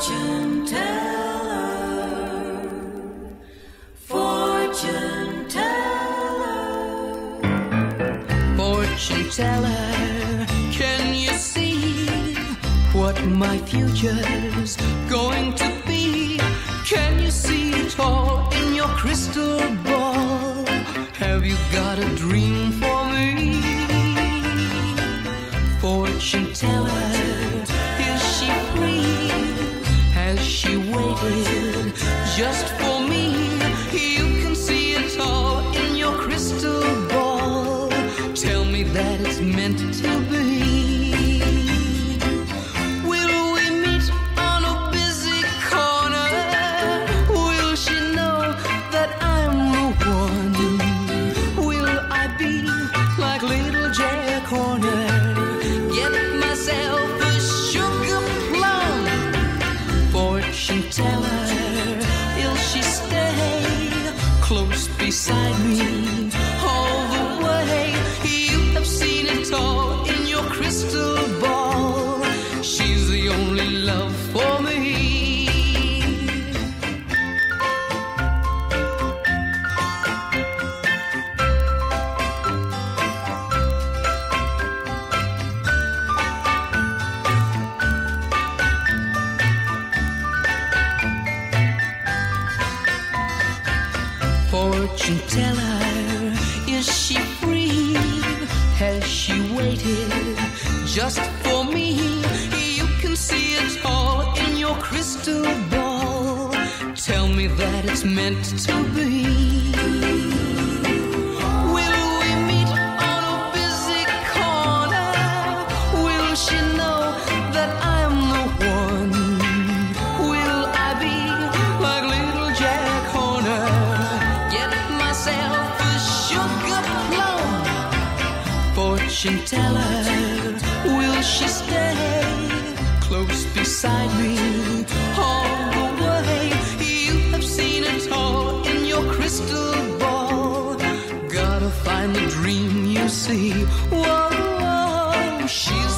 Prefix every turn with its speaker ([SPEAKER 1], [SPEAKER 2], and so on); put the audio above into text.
[SPEAKER 1] Fortune teller, fortune teller,
[SPEAKER 2] Fortune teller, can you see what my future's going to be? Can you see waited just for me? You can see it all in your crystal ball. Tell me that it's meant to be. Will we meet on a busy corner? Will she know that I'm the one? Will I be like little Jack? Fortune teller, will she stay close beside me all the way? You have seen it all in your crystal ball. She's the only love for me. Fortune teller, is she free? Has she waited just for me? You can see it all in your crystal ball. Tell me that it's meant to be. Will we meet on a busy corner? Will she passion teller. Will she stay close beside me all the way? You have seen it all in your crystal ball. Gotta find the dream you see. Whoa, whoa. she's